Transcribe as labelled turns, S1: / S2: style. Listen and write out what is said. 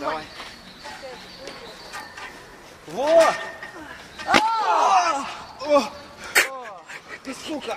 S1: Давай.
S2: Во! А! О! О! Ты сука!